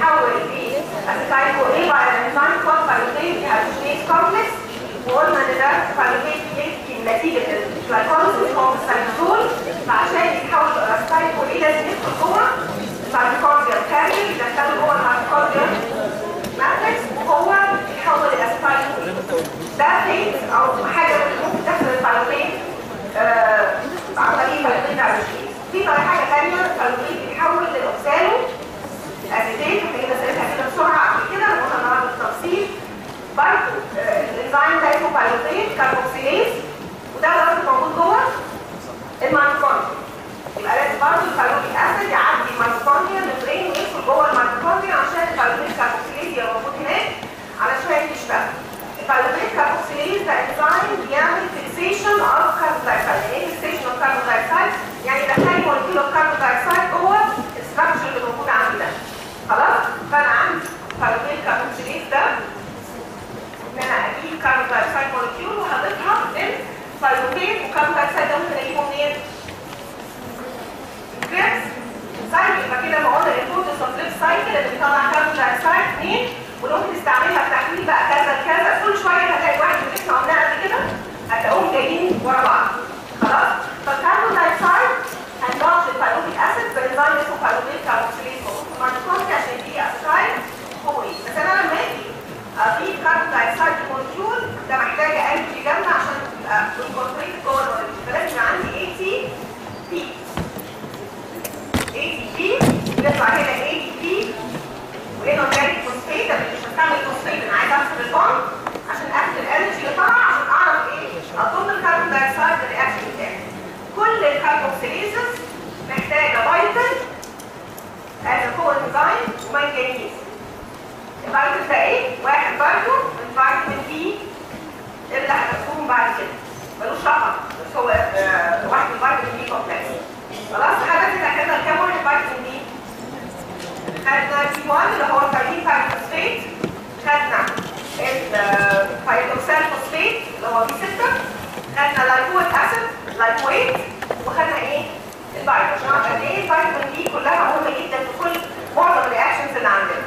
بيتحول لاسيتايكو على الانزيم فوسفايلوكيت هيدروجينيز كومبلكس وقلنا ان ده فايلوكيت بيجي نتيجه الجلايكوزيس أو السايتول فعشان يتحول لاسيتايكو إيه لازم يدخل جوه الميتوكوندريال كارير يدخله جوه الميتوكوندريال ماتريكس وهو يتحول لاسيتايكو ده فيز أو حاجة ممكن تحصل الفايلوكيت عن طريق في حاجة ثانية فايلوكيت بيتحول لاوكسالو الانتين هتلاقينا سالتها كده بسرعة قبل كده وقلنا النهارده بالتفصيل برضه الإنزيم بتاعته اسمه بايوتين كاربوكسيليز وده برضه موجود جوه الميتوكوندريا. يبقى لازم برضه الكالوريك أسيد يعدي الميتوكوندريا ممبرين ويدخل جوه الميتوكوندريا عشان الكالوريك كاربوكسيليز يبقى موجود هناك. علشان يشتغل الكالوريك كاربوكسيليز ده إنزيم بيعمل فيكسيشن اوف كاربون دايكسايد يعني إيه فيكسيشن اوف كاربون دايكسايد؟ يعني دخل مولكيول اوف كاربون دايكسايد جوه الاستراكشر اللي موجود عندنا. خلاص؟ فأنا عندي قانونين كابوتشينيز ده. إن أنا أجيب كاربون دايوكسيد مولكيول وحاططها للسايلوكيت والكاربون دايوكسيد ده ممكن أجيبه منين؟ كريبس سايكل يبقى كده ما قلنا الفوتو سايكل اللي بيطلع كاربون دايوكسيد منين ولو بتستعملها في تحليل بقى كذا كذا كل شوية هتلاقي واحد من اللي إحنا قلناه قبل كده هتلاقوهم جايين ورا بعض. B 6 خدنا lipoic acid lipoate وخدنا إيه؟ الفيتامين عشان عارفه قد إيه الفيتامين دي كلها مهمة جدا في كل معظم ال reactions اللي عندنا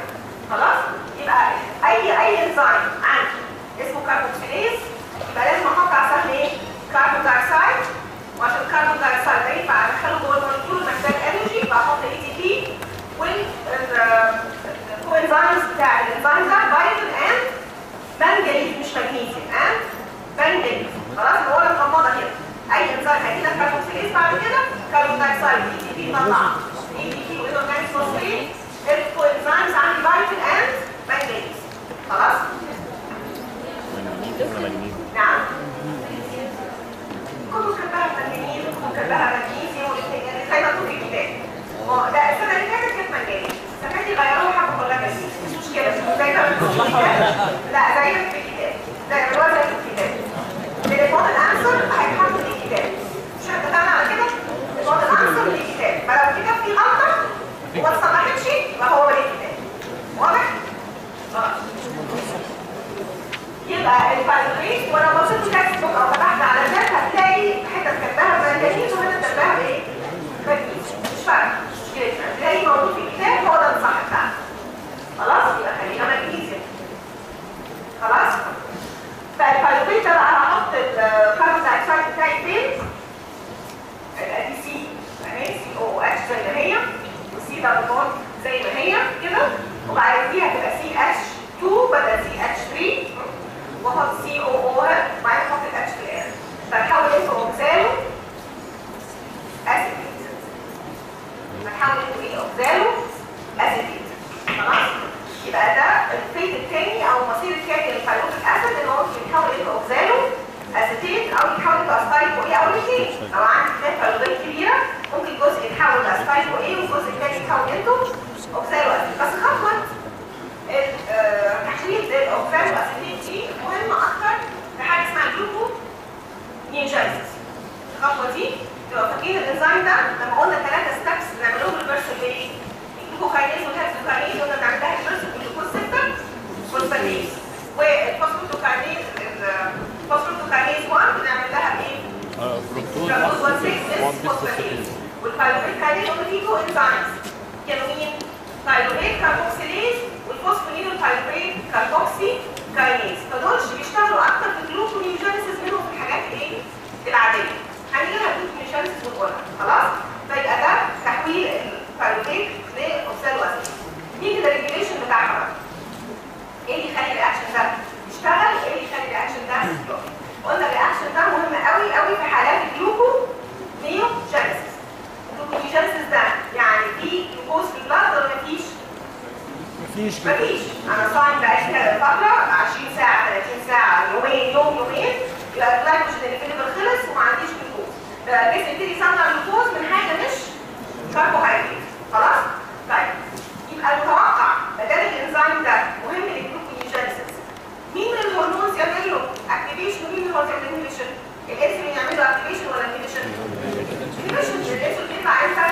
خلاص؟ يبقى أي أي انزيم عندي اسمه carboxylase يبقى لازم أحط على سهم إيه؟ carbon dioxide وعشان ال carbon dioxide ده ينفع ادخله جوه ال molecule محتاج energy فاحط ATP وال coenzymes بتاع الانزيم ده biotin and بنجليز مش مغنيسيوم اند خلاص هو أنا مغمضه هنا اي انزيم هيجي لك كاربوكسيليز بعد كده كربون دايوكسيد اي تي بي طلع اي تي بي والاورجانيك فوسفيت الكوانزيمز عندي فيتامين اند بنجليز خلاص نعم كله كبها مجانين كله كبها مغنيسيوم والاثنين ما في الكتاب ما ده السنة اللي فاتت كانت مجاني السنة دي غيروها حبه كلها مجانين مش مشكله زي ما لا زي ما في الكتاب زي ما هو زي في الكتاب هيتحط في الكتاب مش اتفقنا على كده ال final answer في الكتاب فلو الكتاب فيه غلطه وما اتصلحتش يبقى هو الكتاب واضح؟ يبقى ال pyruvate وأنا بصيت textbook أو فتحت على النت هتلاقي حتت كاتباها بمجانيز وحتت كاتباها بايه؟ مش فارقه مش مشكلتنا تلاقي موجود في الكتاب هو ده الصح بتاعنا خلاص يبقى خلينا مجانيز خلاص فال pyruvate ده بقى هحط الكاربون يبقى دي سي اهي سي أو اتش زي ما هي وال C double زي ما هي كده وبعد دي هتبقى CH 2 بدل CH 3 واحط COO وبعدين أحط ال H في الآخر فنحاول اسمه oxaloacetate بنحاول اسمه إيه oxaloacetate خلاص يبقى ده ال fate الثاني أو المصير الثاني لل pyruvic acid ان هو ممكن يتحول إلى oxaloacetate أو يتحول إلى acetyl CoA أو الاثنين لو عندي كميه فيروتيك كبيره ممكن جزء يتحول ل acetyl CoA والجزء الثاني يتحول into oxaloacetate بس خطوه تحويل ال oxaloacetate دي مهمه أكتر في حاجة اسمها gluco neogenesis الخطوه دي تبقى فاكرين الانزيم ده لما قلنا ثلاثة steps بنعملهم reverse بايه؟ ال glucokinase وال hexokinase قلنا بنعملها reverse بال glucose 6 phosphatase وال phosphofructokinase ال phosphofructokinase 1 بنعمل لها إيه؟ جلوكوز 1 6 bisphosphatase وال pyruvate kinase قلنا فيه two enzymes كانوا مين؟ pyruvate carboxylase وال phosphoenol وال pyruvate carboxy kinase فدول بيشتغلوا أكتر في ال gluconeogenesis منهم في الحاجات إيه؟ العاديه هنيجي لها ال gluconeogenesis ونقولها خلاص؟ فيبقى ده تحويل ال pyruvate ل oxaloacetate نيجي لل regulation بتاعها بقى إيه اللي يخلي ال reaction ده يشتغل وايه اللي يخلي ال reaction ده يقف قلنا ال reaction ده مهم قوي قوي في حالات ال gluconeogenesis ال gluconeogenesis ده يعني في جلوكوز في ال blood ولا مفيش؟ مفيش كده. مفيش. أنا صايم بقالي فتره 20 ساعة 30 ساعة يومين يوم يومين. يبقى الجلايكوجين اللي في ال liver خلص وما عنديش جلوكوز. بقى الجسم يبتدي يصنع جلوكوز من حاجة مش كربوهيدرات. خلاص؟ طيب. يبقى المتوقع بدل الإنزيم ده مهم لل gluconeogenesis مين ال hormones يعمل له activation ومين ال hormones يعمل له inhibition الإنسولين يعمل له activation ولا inhibition inhibition الإنسولين بيطلع إمتى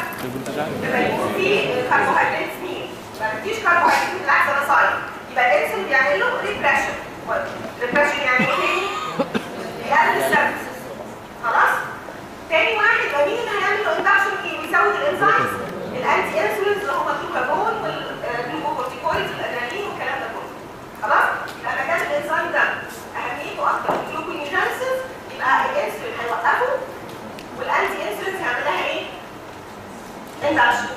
لما يكون في كربوهيدرات سمين ما فيش كربوهيدرات صايم يبقى الانسولين بيعمل له repression repression يعني إيه تاني؟ يقلل ال synthesis خلاص؟ تاني واحد يبقى مين اللي هيعمل له induction إيه ويزود ال enzymes؟ ال anti-insulins اللي هم ال glucagon وال glucocorticoids والادرينالين والكلام ده كله خلاص؟ يبقى ما كان الانزيم ده أهميته أكتر في ال gluconeogenesis يبقى الانسولين هيوقفه والانتي انسولينز هيعمل لها إيه؟ اندكشن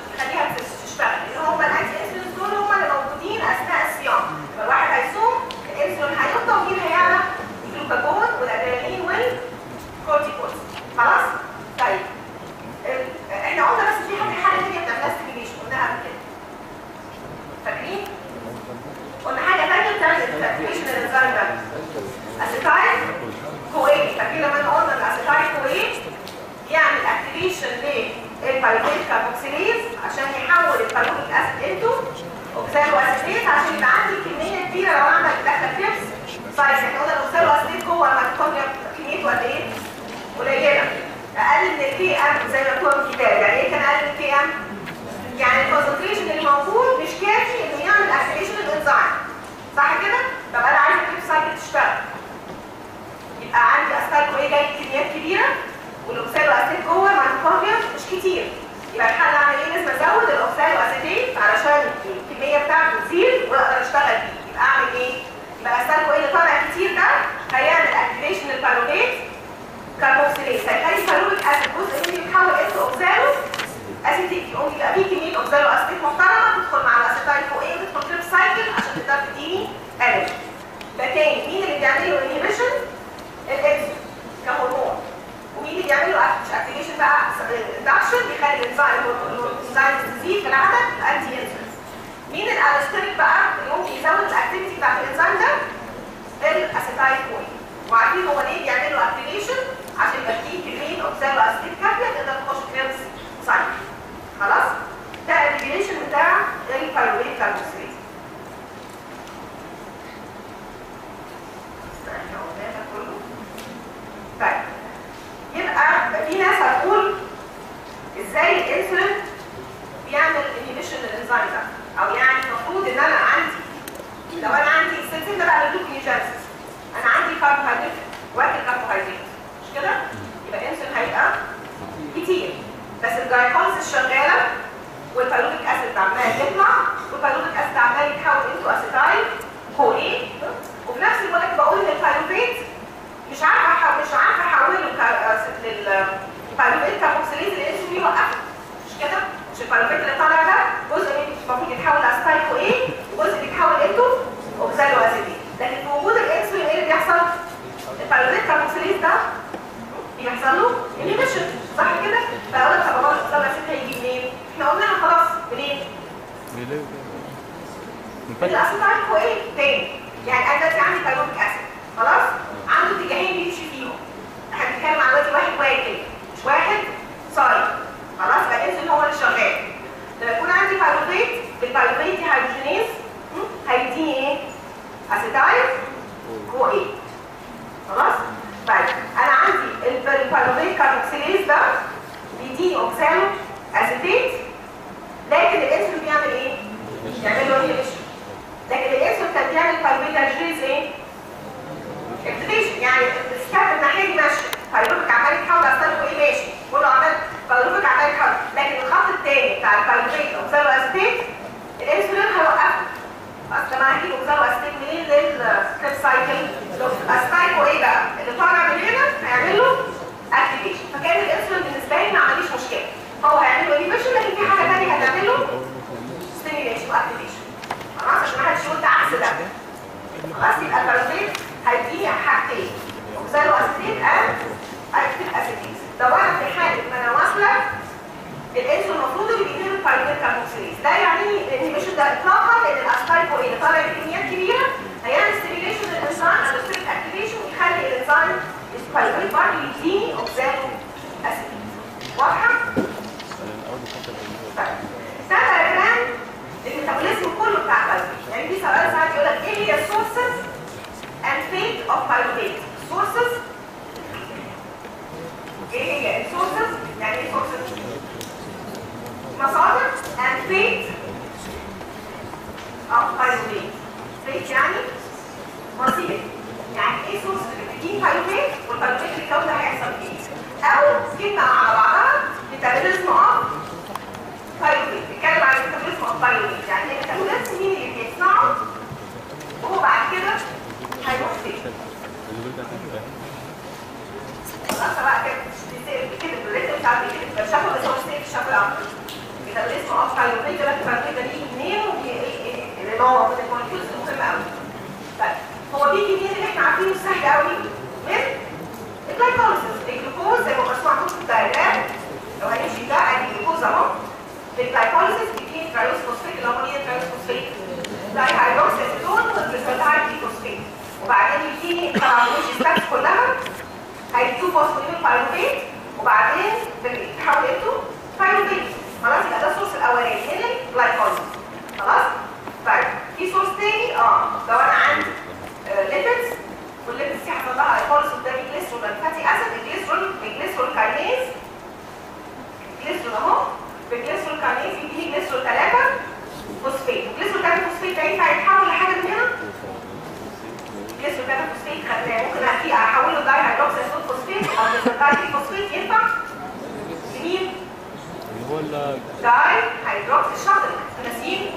oxaloacetate عشان يبقى عندي كمية كبيرة لو أنا عملت داخل Krebs cycle إحنا قلنا ال oxaloacetate جوه الميتوكوندريا كميته قد إيه؟ قليلة أقل من ال Km زي ما يكون في الكتاب يعني إيه كان أقل من ال Km؟ يعني ال concentration اللي موجود مش كافي إنه يعمل acceleration الإنزيم له inhibition الانسولين كهرمون ومين اللي بيعمل له activation بقى induction بيخلي الانزيم الانزيم تزيد في العدد ال anti مين بقى اللي ممكن يزود ال activity الانزيم ده ال acetyl-CoA وعارفين هو ليه بيعمل له activation عشان يبقى فيه كميه oxaloacetic كافيه تقدر تخش Krebs cycle خلاص ده ال regulation بتاع ال pyruvate carboxylase إحنا قلنا ده كله طيب يبقى في ناس هتقول إزاي الإنسولين بيعمل inhibition للإنزيم ده؟ أو يعني المفروض إن أنا عندي لو أنا عندي السلسلة بقى ال gluconeogenesis أنا عندي كاربوهيدرات واكل كاربوهيدرات مش كده؟ يبقى الانسولين هيبقى كتير. بس ال glycolysis شغالة وال pyruvic acid عمال يطلع وال pyruvic acid عمال يتحول into acetyl-CoA وفي نفس الوقت بقول ان ال pyruvate مش عارفه مش عارفه احوله لل pyruvate carboxylase الانسولين يوقفه مش كده مش ال pyruvate اللي طالع ده جزء منه المفروض يتحول ل acetyl-CoA وجزء بيتحول into oxaloacetate لكن في وجود الانسولين إيه اللي بيحصل ال pyruvate carboxylase ده بيحصل له inhibition صح كده فاقول لك طب هو ال oxaloacetate هيجي منين إحنا قلنا خلاص منين من ال acetyl-CoA تاني يعني أنا دلوقتي عندي pyruvic acid خلاص عنده اتجاهين بيمشي فيهم إحنا بنتكلم عن دلوقتي واحد واكل مش واحد صايم خلاص يبقى الانسولين هو اللي شغال لما يكون عندي pyruvate ال pyruvate dehydrogenase هيديني إيه؟ acetyl-CoA خلاص؟ طيب أنا عندي ال pyruvate carboxylase ده بيديني oxaloacetate لكن الانسولين بيعمل إيه؟ بيعمل له inhibition لكن الانسولين كان بيعمل pyruvate dehydrogenase إيه؟ activation يعني السكة الناحيه دي ماشيه فيروبك عمال يتحول أصلا إيه ماشي كله عمال فيروبك عمال يتحول لكن الخط الثاني بتاع ال pyruvic oxaloacetate الانسولين هيوقفه اصل ما هجيب اوكسالو اسيتيت منين للسكاب سايكل السايكو إيه بقى اللي طالع من هنا هيعمل له اكتيفيشن فكان الانسولين بالنسبة لي ما عمليش مشكله هو هيعمل له انيبيشن لكن في حاجة ثانية هتعمل له ستيميوليشن واكتيفيشن خلاص عشان ما حدش يقول ده عكس ده خلاص يبقى الفيروبيك هيديني حاجتين اوكسالو اسيتيت اند اكتيف اسيتيز لو أنا في حاله ما أنا واصله الانسولين المفروض اللي بينهي البايروفيت كاربوكسيليز يعني ده اطلاقا لأن الاسبايكو اللي طالع بكميات كبيره هيعمل ستيميوليشن للانزيم الستريك اكتيفيشن ويخلي الانزيم البايروفيت برضه يديني اوكسالو اسيتيز واضحه؟ طيب ده دايجرام الميتابوليزم كله بتاع البايروفيت يعني دي سؤال ساعات يقول لك إيه هي السورسز and fate of pyruvate. Sources إيه هي السورسز يعني إيه sources مصادر and fate of pyruvate. fate يعني مصير يعني إيه sources اللي بتجيب pyruvate والpyruvate اللي الكون ده هيحصل فيه أو كلمه على بعضها metabolism of pyruvate بيتكلم عن metabolism of pyruvate يعني إيه metabolism مين بيصنعه وهو بعد كده هيروح فين؟ خلاص بقى كده كده لسه مش عارف كده شافوا بس هو ستيك شافوا العقل كده اسمه أصلا يومين كده الفرق ده بيجي منين؟ اللي هو يكون جزء مهم قوي طيب هو بيجي منين اللي إحنا عارفينه سهل قوي من؟ الجلايكوليسيس الجلوكوز زي ما مسموع عندكم في الدايجرام لو هنمشي ده أدي الجلوكوز أهو. الجلايكوليسيس بيجي ترايوس فوسفيت. والجلوكوزايد فوسفيت وبعدين طبعا مش ستاتس كلها هيدوه فوسفوريل بايروفيت وبعدين بيتحول انتو بايروفيت. خلاص يبقى ده السورس الأولاني من الجلايكوليسيس خلاص؟ طيب في سورس تاني آه لو أنا عندي ليبيدز. والليبيدز دي حصل لها ايكوليس قدامي جليسرول فاتي أسيد الجليسرول الجليسرول كاينيز الجليسرول أهو. بال glycerol kinase يديني جليسرول 3 phosphate. ال glycerol 3 فوسفيت ده ينفع يتحول لحاجة من هنا؟ جليسرول 3 فوسفيت خدناه ممكن أحوله dihydroxyacetone phosphate أو glycerol phosphate ينفع؟ ال dihydroxy الشاطئ ناسيين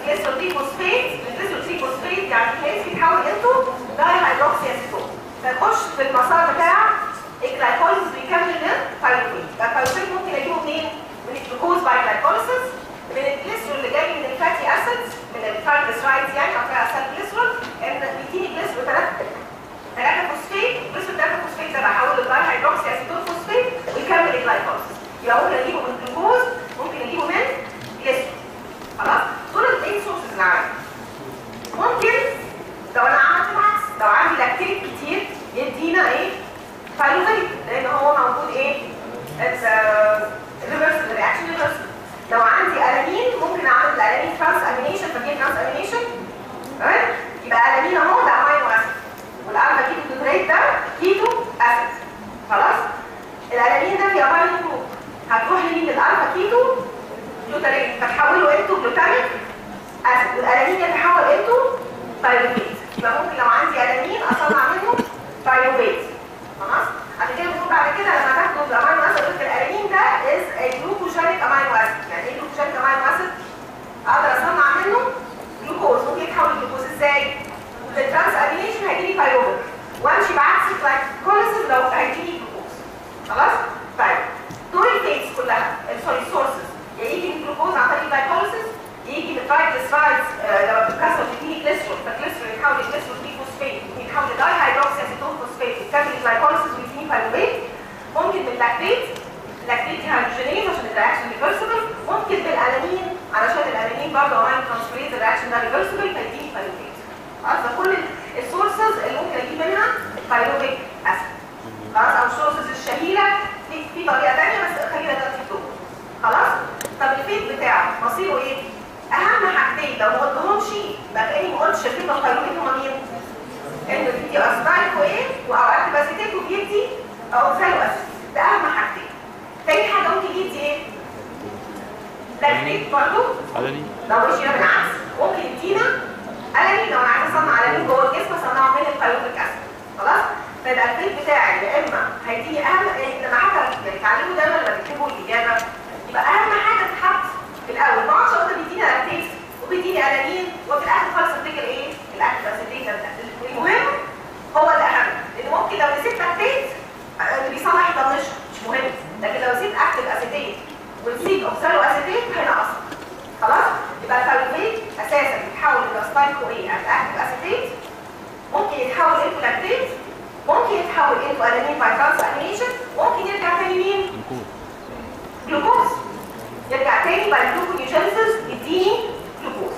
ال glycerol 3 phosphate ال glycerol 3 phosphate يعني بيتحول into dihydroxyacetone فيخش في المسار بتاع ال glycolysis بيكمل لل pyruvate ال pyruvate ممكن اجيبه منين؟ من ال glucose by glycolysis. من بالجليسرول اللي جاي من ال fatty acids من الفارماسرايت يعني أو acyl glycerol إن بيديني جليسرول ثلاثة ثلاثة phosphate glycerol ثلاثة فوسفيت ده بحوله ل dihydroxyacetone phosphate ويكمل ال glycolysis يا ممكن أجيبه من جلوكوز ممكن أجيبه من جليسرول خلاص؟ دول الاثنين sources اللي عندي. ممكن لو أنا عملت العكس لو عندي لاكتيك كتير يدينا إيه؟ pyruvate لأن هو موجود إيه؟ it's reverse uh, فوسفيت يتحول لداي هيدروكسي أسيتون فوسفيت. يكمل ال glycolysis ويديني pyruvate ممكن بال lactate. ال lactate dehydrogenase عشان ال reaction reversible ممكن بالألانين. علشان الألانين برضه amine transferase ال reaction ده reversible فيديني pyruvate خلاص ده كل ال sources اللي ممكن أجيب منها pyruvic acid خلاص أو ال sources الشهيره في في طريقة ثانية بس خلينا دلوقتي في خلاص؟ طب ال fate بتاعه مصيره إيه؟ أهم حاجتين لو ما قلتهمش يبقى كأني ما قلتش ال fate ال pyruvate هما مين؟ انه بيدي اسبايك وايه؟ واوقات ب acetate وبيدي oxaloacetate ده أهم حاجتين. تاني حاجة ممكن يدي إيه؟ لاكتيك برضه لو مش بالعكس ممكن يدينا الانين لو أنا عايزة أصنع الانين جوه الجسم أصنعه من ال pyruvic acid خلاص؟ فيبقى ال fate بتاعي يا إما هيديني أهم يعني حتى يعني تعلموا دايما لما تكتبوا الإجابة. يبقى أهم حاجة تتحط في الأول. ما أقعدش بيديني lactate وبيديني الانين وفي الآخر خالص افتكر إيه؟ ال active acetate المهم هو الاهم لأن ممكن لو نسيت lactate اللي بيصنع يطنشها مش مهم. لكن لو نسيت active acetate ونسيت oxaloacetate هينقص خلاص؟ يبقى ال pyruvate أساسا بيتحول ل acetyl CoA active acetate ممكن يتحول into lactate ممكن يتحول into alanine by amination ممكن يرجع تاني مين؟ جلوكوز. يرجع تاني بعد gluconeogenesis يديني جلوكوز.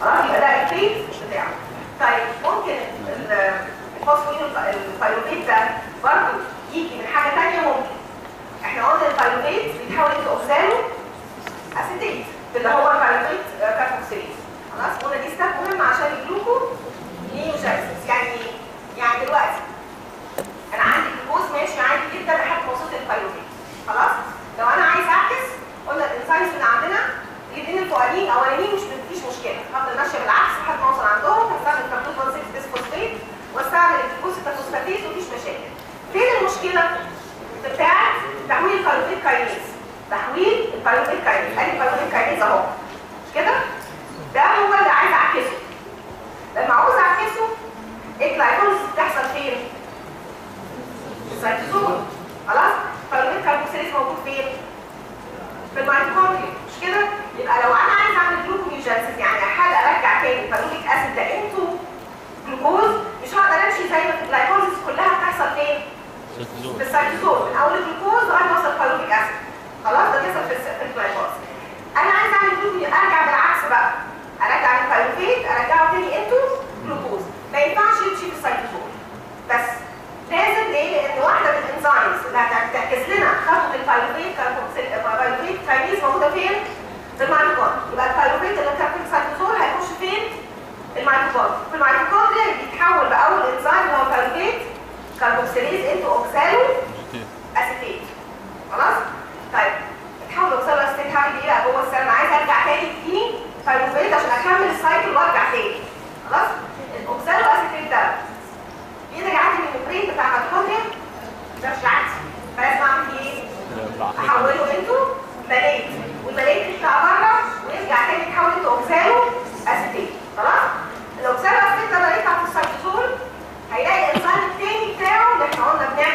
خلاص؟ يبقى ده ال fate بتاعه. طيب ممكن الفوسفين ال pyruvate ده برضه يجي من حاجة ثانية ممكن. إحنا قلنا ال pyruvate بيتحول into oxaloacetate اللي هو ال pyruvate carboxylase خلاص قلنا دي step مهم عشان ال gluconeogenesis. يعني؟ يعني دلوقتي أنا عندي جلوكوز ماشي عادي جدا لحد ما وصلت لل pyruvate خلاص؟ لو أنا عايز أعكس قلنا ال enzymes اللي عندنا الاثنين الفوقانيين الاولانيين مش مفيش مشكلة. هفضل ماشيه بالعكس لحد ما أوصل عندهم. هستعمل كارتوز 16 bisphosphatase واستعمل ال glucose 6 phosphatase مفيش مشاكل. فين المشكلة؟ بتاعت تحويل ال pyruvate kinase تحويل ال pyruvate kinase ادي ال pyruvate kinase أهو. مش كده؟ ده هو اللي عايز أعكسه. لما عاوز أعكسه ال glycolysis بتحصل فين ال cytosol خلاص؟ pyruvate carboxylase موجود فين؟ في الميتوكوندريا مش كده؟ يبقى لو أنا عايز أعمل gluconeogenesis يعني حاجة أرجع تاني pyruvic acid ده into glucose مش هقدر امشي زي ما في ال glycolysis كلها بتحصل فين؟ في ال cytosol من أول الجلوكوز لغاية ما أوصل ال pyruvic acid خلاص ده بيحصل في في ال glycolysis أنا عايز أعمل gluconeo أرجع بالعكس بقى. أرجع ال pyruvate أرجعه تاني into glucose ما ينفعش يمشي في ال cytosol بس لازم ليه؟ لأن واحدة من ال enzymes اللي هتعكس لنا خطوة ال pyruvate ال pyruvate kinase موجودة فين؟ في الميتوكوندريا يبقى الفيروفيت اللي بتعمل السيتوزول هيخش فين؟ الميتوكوندريا في الميتوكوندريا بيتحول بأول إنزيم اللي هو ال pyruvate carboxylase into oxaloacetate. خلاص؟ طيب اتحول oxaloacetate هعمل إيه بقى جوه ال cell؟ أنا عايز أرجع تاني تديني pyruvate عشان أكمل ال cycle وأرجع تاني. خلاص؟ ال oxaloacetate ده. بيقدر يعدي من ال membrane بتاع الميتوكوندريا ده مش يعدي فلازم أعمل إيه؟ أحوله into malate وال malate يطلع بره ويرجع تاني يتحول into oxaloacetate. خلاص؟ ال oxaloacetate ده بقى يطلع في ال cytosol هيلاقي الانزيم التاني بتاعه اللي إحنا قلنا بنعكس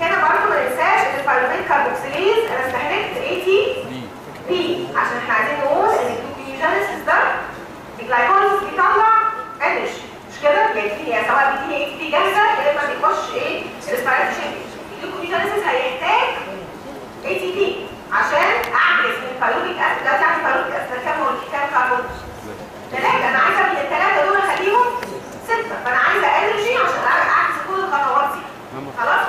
هنا برضه ما ننساش إن ال pyruvate carboxylase أنا استهلكت ATP عشان إحنا عايزين نقول إن ال gluconeogenesis ده ال glycolysis بيطلع energy مش كده؟ يعني هي إيه، سواء بيديني ATP جاهزة يا إما بيخش إيه؟ ال respiration ال gluconeogenesis هيحتاج ATP عشان اعكس من ال pyruvic acid ده عندي pyruvic acid كام كام كاربون؟ ثلاثة أنا عايزة من الثلاثه دول أخليهم ستة فأنا عايزة energy عشان اعكس كل الخطوات دي خلاص؟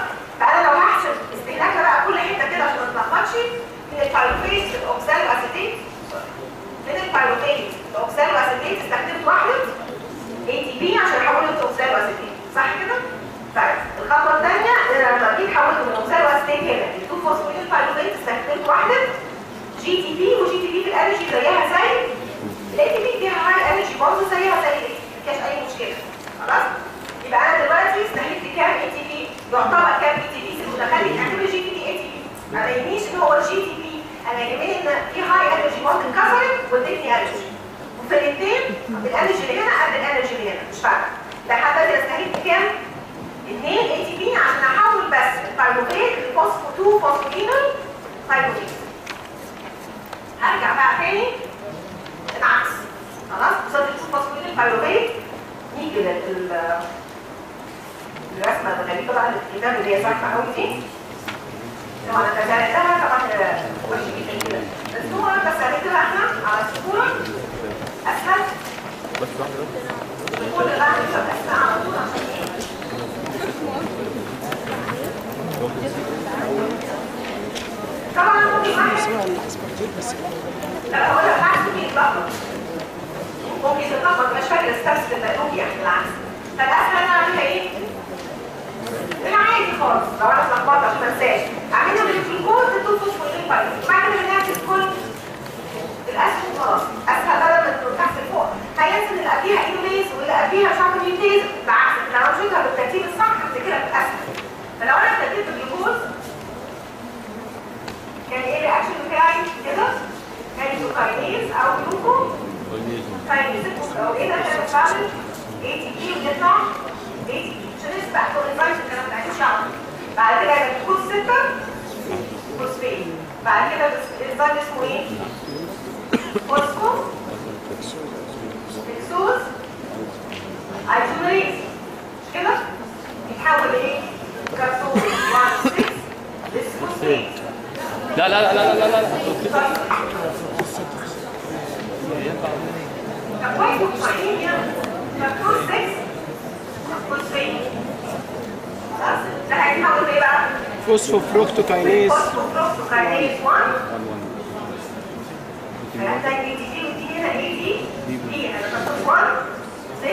ال pyruvate ال oxaloacetate من ال pyruvate ال oxaloacetate استخدمت واحدة ATP عشان احوله ل oxaloacetate صح كده؟ طيب الخطوة الثانية أنا لما جيت حولته من oxaloacetate هنا ل 2 phosphoenol استخدمت واحدة GTP و GTP بال energy زيها زي ال ATP فيها high energy برضه زيها زي ال A ما فيهاش أي مشكلة خلاص؟ يبقى أنا دلوقتي استهلكت كام اي تي بي؟ يعتبر كام اي تي بي؟ المتخلف اعتبر جي تي بي اي تي بي ما بينيش إن هو جي تي بي أنا يهمني إن في high energy bond انكسرت وادتني energy وفي الاثنين ال energy اللي هنا قد ال energy اللي هنا. مش فارقه حتى دلوقتي استهلك بكام؟ 2 ATP عشان أحول بس ال pyruvate ل phospho 2 phosphoenol pyruvate هرجع بقى تاني. العكس. خلاص؟ قصاد ال phosphoenol pyruvate نيجي لل الرسمه الغريبة بقى اللي هي صفحه قوي دي. طبعا أنا كتبتها طبعا جدا كده بس هو بس هنكتبها إحنا على السبوره اسهل بس بس السبوره اللي بعد اسهل على طول عشان إيه طبعا ممكن واحد لا هو العكس ممكن يتلخبط ممكن يتلخبط مش فاكر استرسل البيولوجي يعني بالعكس فالاسهل أنا اعملها إيه؟ العادي خالص. لو أنا اتلخبطت عشان ما انساش اعملها بالجلوكوز الدوز فوسفوريل بايظ وبعد كده بنعكس كل الأسهم خلاص. أسهل بدل ما تحت لفوق هينزل اللي قبليها اينوليز واللي قبليها مش عارفة ميوتيز بالعكس لو مشيتها بالترتيب الصح هفتكرها بالاسهل فلو أنا ابتديت بالجلوكوز كان إيه الرياكشن بتاعي؟ كده كان سكريز أو جلوكو كاينيز. أو إيه ده كان بتعمل اي تي بي وتطلع اي تي عشان نسبح كل الفايت الكلام ده مش عارف بعد كده يبقى جلوكوز 6 فوسفين بعد كده الانزيم اسمه إيه؟ فوسفو هكسوز isomerase مش كده؟ يتحول إيه؟ كرتون 1 6 bisphosphate لا لا لا لا لا لا لا طب كويس مطمئنين يعني كرتون 6 فوسفين خلاص ده هيتحول إيه بقى؟ phosphofructokinase phosphofructokinase 1 فيحتاج ATP ودي هنا ADP أنا كرتون 1 6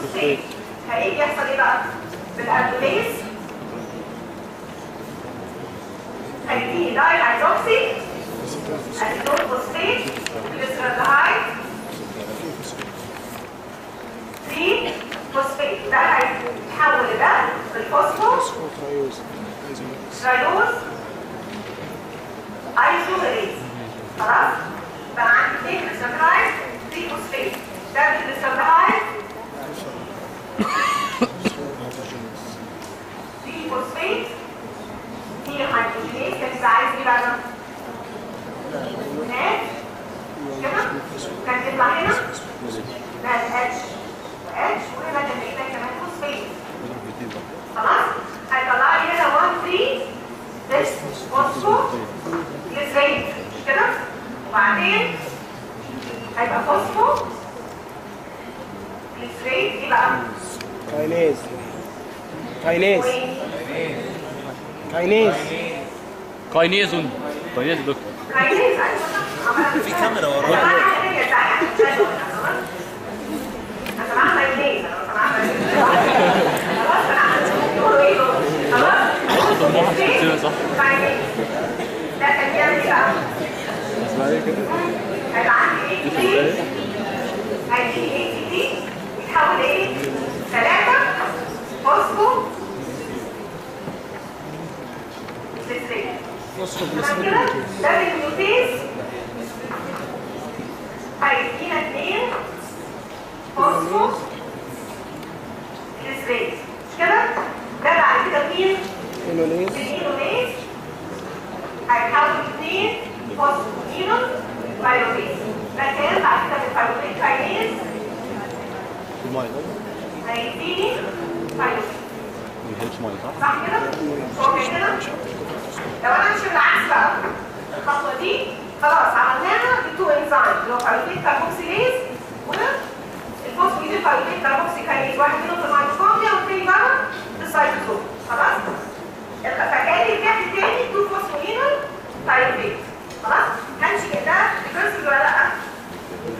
bisphosphate هيجي يحصل إيه بقى؟ بال aldolase هيديني dihydroxyacetone phosphate glyceraldehyde 3 فوسفيت ده هيتحول لده بال phospho phosphotriose triose isomerase خلاص؟ بقى عندي glyceraldehyde 3 فوسفيت ده بال glyceraldehyde 3 phosphate dehydrogenase كان بيبقى عايز إيه بقى ده؟ هناك. كده؟ كان يطلع هنا؟ ده ال H. H وهنا كان يبقى كمان فوسفيت خلاص هيطلع لي هنا 1 3 bisphosphoglycerate مش كده وبعدين هيبقى phosphoglycerate إيه بقى؟ kinase kinase؟ kinase kinase يا دكتور kinase في كاميرا وراك أنا معاها مايونيز أنا معاها مايونيز خلاص أنا بيقولوا إيه دول خلاص طماحة كتير صح كاينيز ده كان بيعمل إيه بقى؟ اسمها إيه كده؟ هيبقى عندي اي تي بي هيجي اي تي بي يتحول لايه؟ ثلاثة فوسفو جليسريت تمام كده ده بالنيوتيز هيدينا اتنين فوسفو جليسريت مش كده؟ ده بعد كده مين؟ فينوليز الإينوليز هيتحول اتنين فوسفونينول بايروبيز ده كان بعد كده بالبايروبيز كاينيز المايه هيديني بايروبيز ما يهلكش ميه صح؟ صح كده؟ هو كان كده؟ لو أنا امشي بالعكس بقى. الخطوة دي خلاص عملناها بال two enzyme اللي هو pyruvate carboxylase وال phosphoenol pyruvate carboxykinase واحد منهم في الميتوكوندريا والتاني بقى في ال cytosol خلاص؟ فكان رجعت تاني to phosphoenol pyruvate خلاص؟ همشي كده reverse ولا لأ؟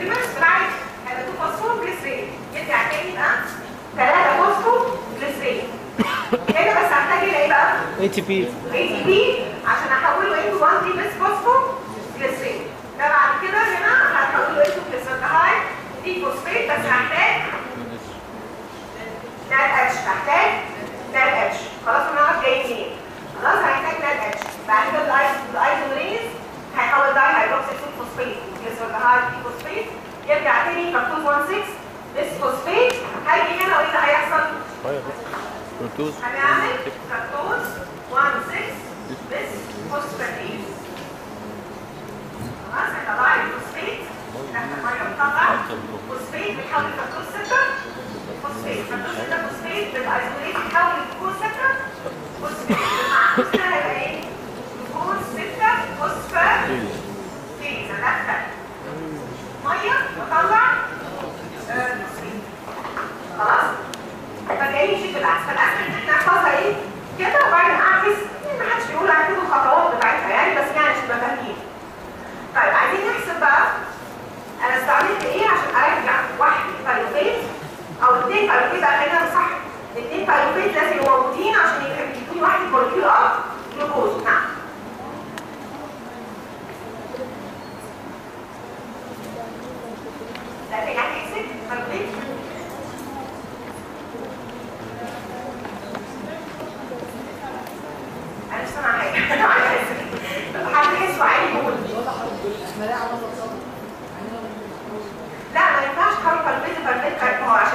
reverse بالعكس هيبقى two phosphoglycerate يرجع تاني بقى. ثلاثة phospho glycerate هنا بس اي تي بي اي تي بي عشان احوله into 1 3 bisphospho. glycerate ده بعد كده هنا هحوله into glyceraldehyde 3 phosphate بس هحتاج. NADH هحتاج NADH خلاص هنعرف جاي منين خلاص هحتاج NADH بعد كده ال isomerase هيحول dihydroxyacetone phosphate glyceraldehyde 3 phosphate يرجع تاني كرتون 16 بس فوسفيت هيجي هنا وإيه اللي هيحصل؟ هنعمل بيطلع لي فوسفيت تحت الميه بيطلع فوسفيت بيحول الكرتون سكر فوسفيت الكرتون سكر فوسفيت بالايزوليت بيحول الكرتون سكر فوسفيت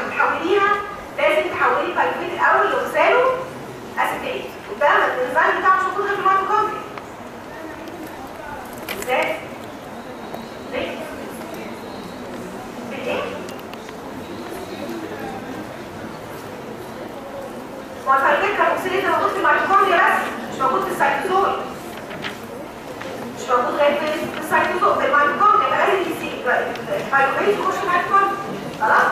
بتحوليها لازم تحولي ال pyruvate الأول ل oxaloacetate وده النظام بتاعه مش موجود غير في الميتوكوندريا إزاي؟ ليه؟ بالإيه؟ ما ال pyruvate carboxylase موجود في الميتوكوندريا بس مش موجود في ال cytosol مش موجود غير في ال cytosol في الميتوكوندريا يبقى لازم الفلفيت يخش في الميتوكوندريا خلاص؟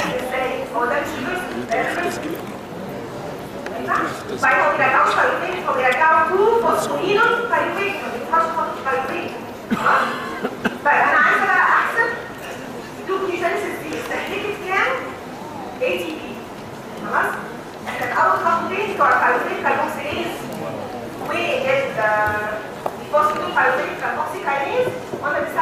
هو ده مش ريفرس وبعدين هو بيرجعوش كايوفيكس هو بيرجعوا تو فوسفورينوس كايوفيكس ما بينفعش خالص كايوفيكس طيب أنا عايزه بقى احسب تو كيوجينيسيس دي استهلكت كام؟ اي تي بي خلاص؟ إحنا الأول خطوه دي بتوع الكايوفيكس كايوكسيليز وال الفوسفورينوس كايوفيكس كايوكسيكايليز وأنا بس